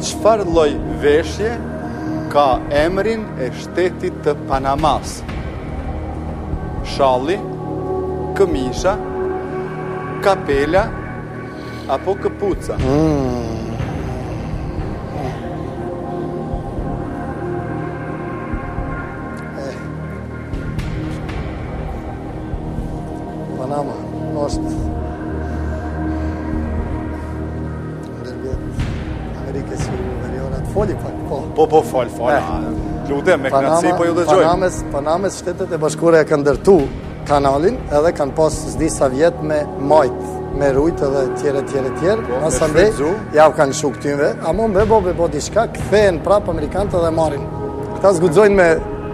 Çfarë lloj veshje ka emrin e shtetit të Panamas? Shalli, këmisha, kapela, apo këpuca? Panama është ndërmjet Amerikës së Veriore. Fol pak, po. Po po fol, fol. Eh. Lutem me kënaqësi po ju dëgjoj. Panamës, Panamës shtetet e bashkuara e kanë ndërtu kanalin edhe kanë pas s'di sa vjet me majt me rujt edhe tjere tjere tjere po, masandej ja u kanë shuk tyve amo me bo me bo diçka kthehen prap amerikanët edhe marrin këta s'guxojnë me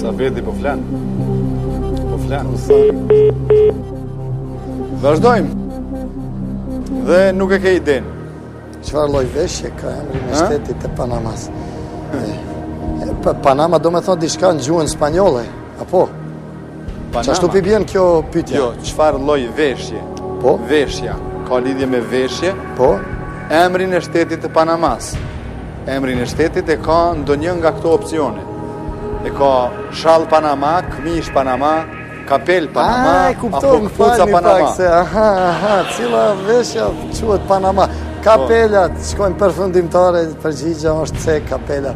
Sa vedi po flan. Po flan. Vazhdojmë. Dhe nuk e ke idenë. Çfarë lloj veshje ka emrin e shtetit të Panamas? Panama domethënë diçka në gjuhën spanjole, apo? Qashtu po i bjen kjo pytja? Jo, çfarë lloj veshje? Po? Veshja, ka lidhje me veshje? Po? Emrin e shtetit të Panamas. Emrin e shtetit e ka ndonjë nga këto opcione. E ka shall Panama, këmishë Panama, kapelë Panama, ah, apo këpuca Panama. Se, aha, aha, cila veshje quhet Panama. Po. Kapela, shkojmë përfundimtare, përgjigja është se kapela.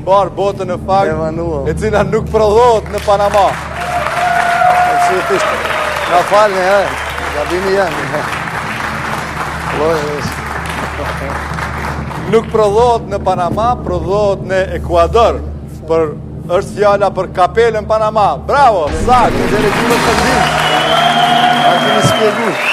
mbarë botën në fakt, e cila nuk prodhohet në Panama. Na falni e, nga bini janë. Nuk prodhohet në Panama, prodhohet në Ekuador, por është fjala për kapelën Panama. Bravo, saktë, dhe në kjumët të zinë. A të në